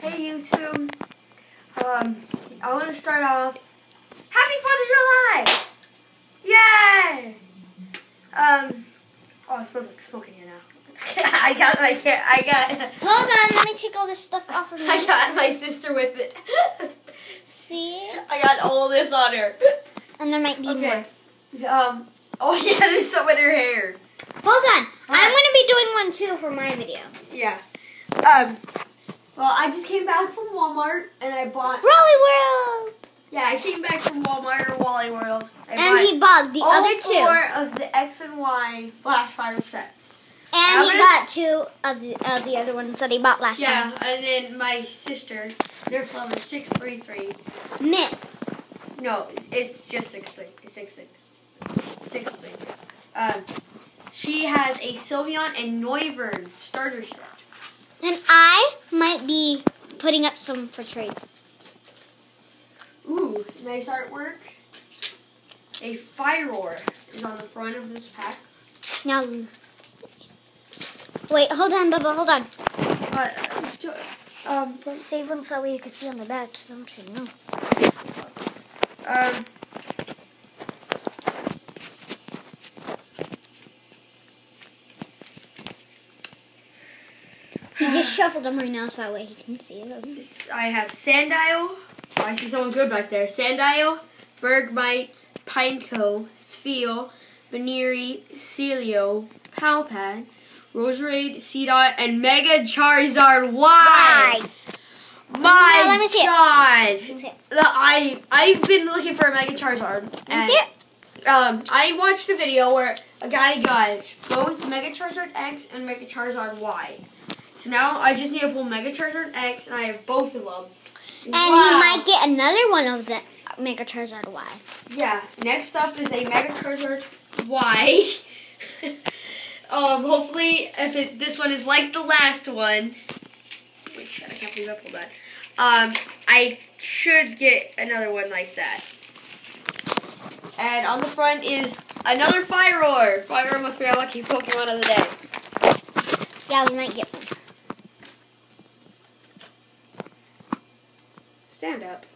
Hey YouTube. Um, I want to start off. Happy Fourth of July! Yay! Um, oh, it smells like smoke in here now. I got my car- I got Hold on, let me take all this stuff off of me. I got my sister with it. See? I got all this on her. And there might be Okay. more. Um. Oh yeah, there's some in her hair. Hold on. I'm going to be doing one too for my video. Yeah. Um. Well, I just came back from Walmart and I bought. Rolly World! Yeah, I came back from Walmart or Wally World. I And bought he bought the other two. four of the X and Y Flashfire sets. And I'm he got two of the, of the other ones that he bought last Yeah, time. and then my sister, their three three. Miss. No, it's just six three. It's six six. Six three. Um, she has a Sylveon and Noivern starter set. And I might be putting up some for trade. Ooh, nice artwork. A Fire is on the front of this pack. Now, wait, hold on, Bubba, hold on. Uh, um, Save one so that way you can see on the back, don't you know? um, He just shuffled them right now so that way he can see it. I have Sandile. Oh, I see someone good back there. Sandile, Bergmite, Pineco, Spheal, Veneri, Celio, Palpad, Roserade, Seedot, and Mega Charizard Y. My Now, let me see it. God. Let me see it. I I've been looking for a Mega Charizard. Let me and, see it. Um, I watched a video where a guy got both Mega Charizard X and Mega Charizard Y. So now I just need to pull Mega Charizard X, and I have both of them. And you might get another one of the Mega Charizard Y. Yeah. Next up is a Mega Charizard Y. um, hopefully, if it, this one is like the last one. Wait, shit, I can't believe I pulled that. Um, I should get another one like that. And on the front is another Fire Fire must be our lucky Pokemon of the day. Yeah, we might get one. Stand up.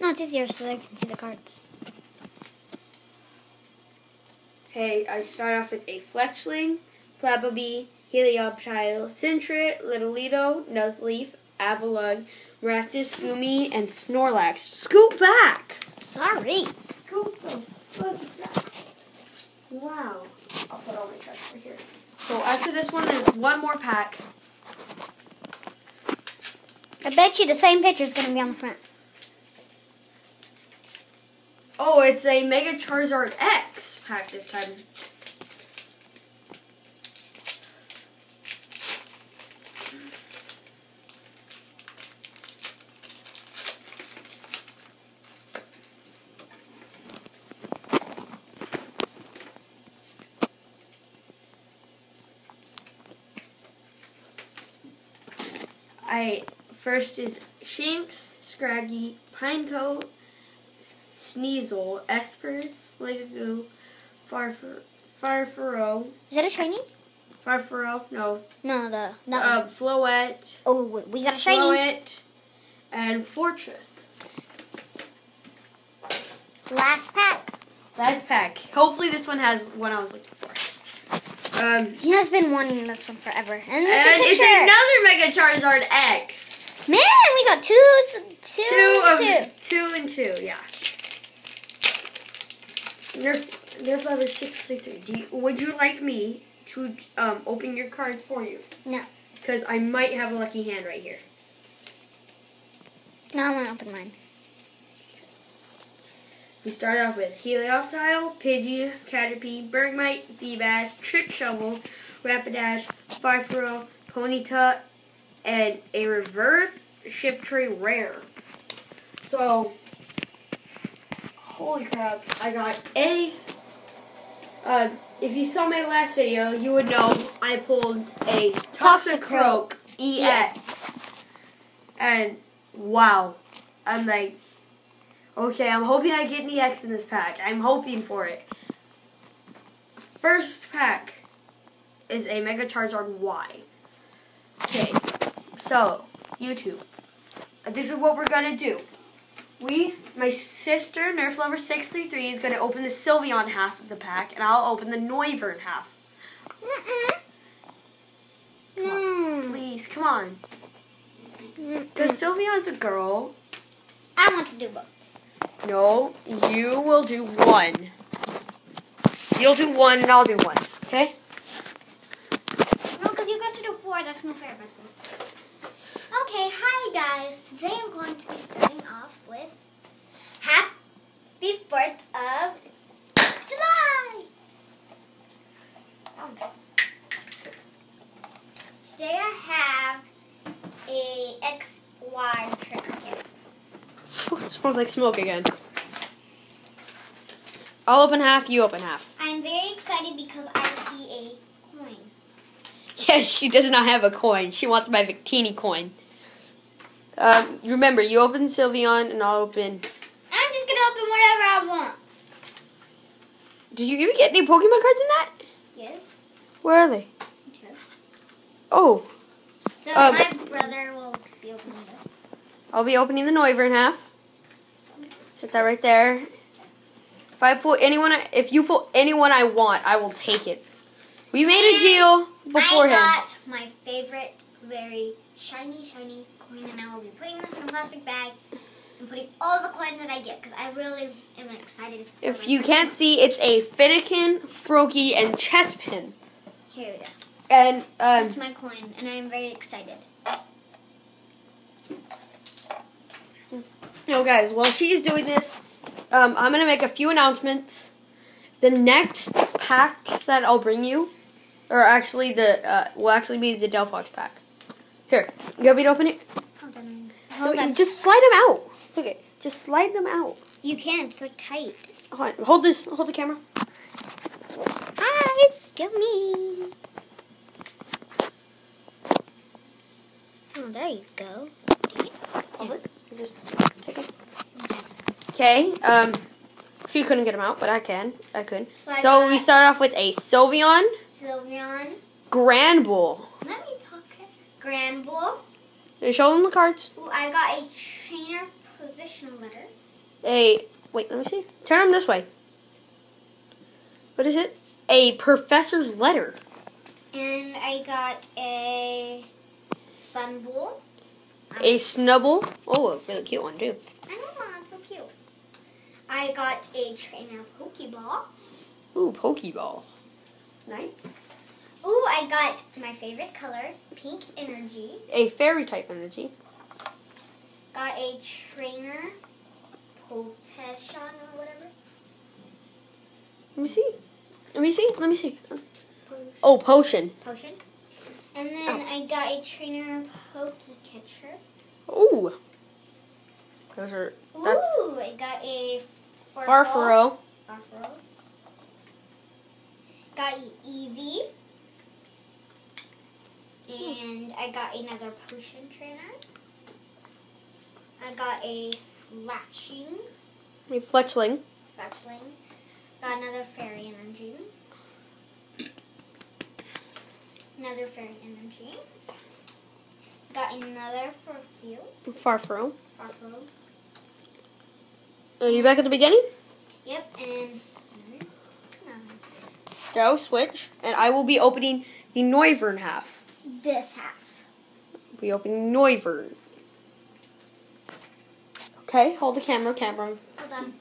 No, it's easier so they can see the cards. Hey, I start off with a Fletchling, Flabébé, Helioptile, Sentret, Litleo, Nuzleaf, Avalugg, Rakdos, Goomy, and Snorlax. Scoot back! Sorry. Scoot the fuck back. Wow. I'll put all my trash over here. So after this one, there's one more pack. I bet you the same picture is going to be on the front. Oh, it's a Mega Charizard X pack this time. I first is Shinx, Scraggy, Pineco, Sneasel, Espurr, Legagoo, Farfar, Farfaro, Is that a shiny? Farfaro, no, No, the that uh. Floette, Oh, we got a shiny. Floette, and Forretress. Last pack. Last pack. Hopefully this one has one I was looking for. Um, He has been wanting this one forever. And and it's another Mega Charizard X. Man, we got two, two, Two of two. two and two, yeah. Nerf, Nerf level six three three. Do you, would you like me to um, open your cards for you? No. Because I might have a lucky hand right here. No, I'm going to open mine. We start off with Helioptile, Pidgey, Caterpie, Bergmite, Feebas, Trick Shovel, Rapidash, Farfaro, Ponyta, and a reverse Shiftry rare. So, holy crap, I got a. Uh, if you saw my last video, you would know I pulled a Toxicroak EX. And wow, I'm like, okay, I'm hoping I get an EX in this pack. I'm hoping for it. First pack is a Mega Charizard Y. Okay, so YouTube. This is what we're gonna do. We, my sister, Nerf Lover six three three, is gonna open the Sylveon half of the pack, and I'll open the Noivern half. Mm-mm. No. Mm. Please, come on. Because Sylveon's a girl. I want to do both. No, you will do one. You'll do one, and I'll do one. Okay? No, because you got to do four. That's no fair that. Okay, hi guys. Today I'm going to be starting off with Happy Fourth of July. Oh. Today I have a XY trigger kit. It smells like smoke again. I'll open half, you open half. I'm very excited because I see a coin. Yes, she does not have a coin. She wants my Victini coin. Um, remember, you open Sylveon, and I'll open. I'm just gonna open whatever I want. Did you even get any Pokemon cards in that? Yes. Where are they? Oh, So Um, my brother will be opening this. I'll be opening the Noivern half. Set that right there. If I pull anyone, if you pull anyone I want, I will take it. We made a deal beforehand. I got my favorite, very shiny, shiny coin, and I will be putting this in a plastic bag and putting all the coins that I get because I really am excited. for If you can't one. see, it's a Fennekin, Froakie, and Chespin. here we go. And um, That's my coin, and I am very excited. No, guys, while she's doing this, um, I'm going to make a few announcements. The next packs that I'll bring you are actually the, uh, will actually be the Delphox pack. Here, you want me to open it? Hold. No, on. Just slide them out. Look at Just slide them out. You can't. It's so tight. Hold, on. hold this, hold the camera. Hi, it's still me. Oh, there you go. Hold it. Just take them. Okay, um, she couldn't get them out, but I can. I could. So we start off with a Sylveon Sylveon. Granbull. Let me talk. Granbull. Show them the cards. Ooh, I got a trainer positional letter. a wait let me see turn them this way what is it a professor's letter And I got a sun bull. a Snubbull oh a really cute one too I know, it's so cute. I got a trainer Pokeball. ooh pokeball nice I got my favorite color, pink energy. a fairy type energy Got a trainer Poteshon or whatever. let me see let me see let me see oh potion Potion. And then oh. I got a trainer Pokecatcher. ooh those are that's Ooh, I got a farfaro Farfaro. Got an Eevee. And I got another potion trainer. I got a flashing, a fletchling fletchling. Got another fairy energy. Another fairy energy. Got another for field. farfaro Farfaro. are you back at the beginning Yep, and go switch and i will be opening the noivern half this half. be opening noivern okay hold the camera camera Hold on.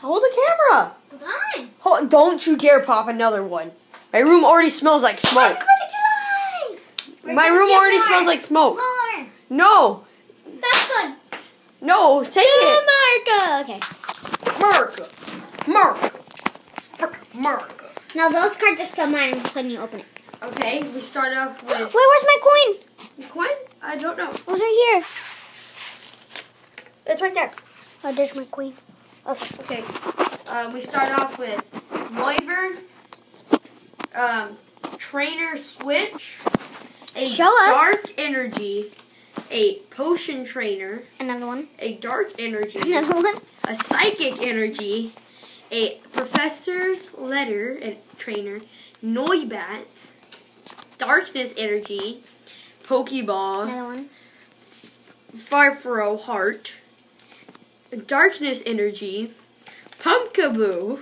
hold the camera Hold on. Hold, don't you dare pop another one. My room already smells like smoke. Happy Fourth of July! We're My room already more. smells like smoke. More. No, That's good. no, take it. America. Okay. America, America, frick America. Now those cards are still mine. I'm just letting you open it. Okay, we start off with. Wait, where's my coin? coin. I don't know. Oh, it's right here. It's right there. Oh, there's my coin. Okay. Okay, um, we start off with Noivern, um, Trainer Switch, a Show us. Dark Energy, a Potion Trainer, Another one. a Dark Energy. Another one. a psychic energy, a professor's letter and trainer, Noibat, darkness energy, Pokeball, Another one. Farfaro Heart, Darkness Energy, Pumpkaboo,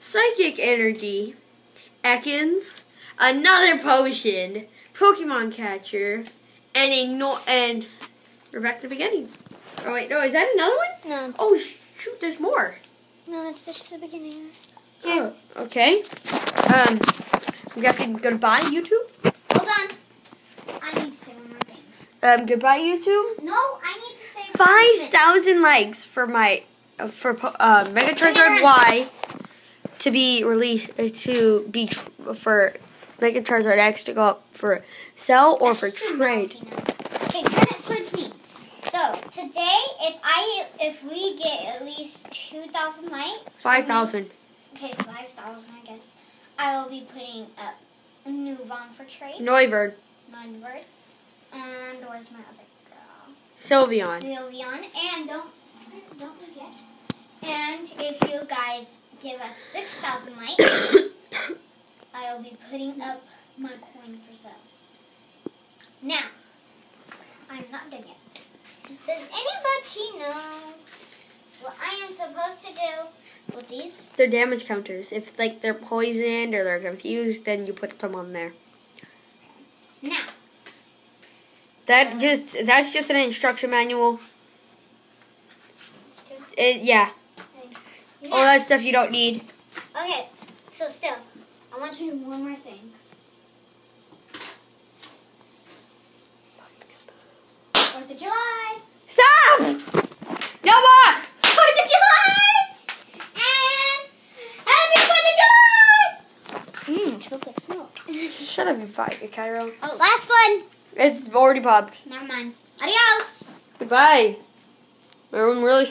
Psychic Energy, Ekans, another potion, Pokemon Catcher, and a no and we're back to the beginning. Oh wait, no, is that another one? No, Oh shoot, there's more. no, it's just the beginning. Oh, okay. Um, I'm guessing goodbye YouTube. Hold on. I need to say one more thing. Um, goodbye YouTube. No, I need to say Five announcement. thousand likes for my uh, for uh, Mega Charizard Y to be released uh, to be tr- for Mega Charizard X to go up for sell or for That's too trade. Okay, turn it towards me. So today, if I if we get at least two thousand likes, Five thousand. okay, five thousand, I guess, I will be putting up a Noivern for trade, Noivern, Nunbird, and where's my other girl? Sylveon, Sylveon, and don't don't forget. And if you guys give us six thousand likes, I will be putting up my coin for sale. Now, I'm not done yet. Does anybody know what I am supposed to do with these? they're damage counters. If like they're poisoned or they're confused, then you put them on there. Now, That just that's just an instruction manual. It, yeah, now- all that stuff you don't need. Okay, so still, I want you to do one more thing. Fourth of July! fight Okay, Cairo. Oh, last one. It's already popped. Never mind. Adios. Goodbye. Everyone really.